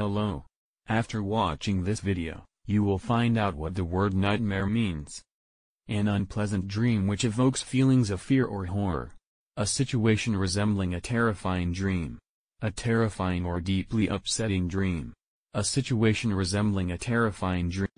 Hello. After watching this video, you will find out what the word nightmare means. An unpleasant dream which evokes feelings of fear or horror. A situation resembling a terrifying dream. A terrifying or deeply upsetting dream. A situation resembling a terrifying dream.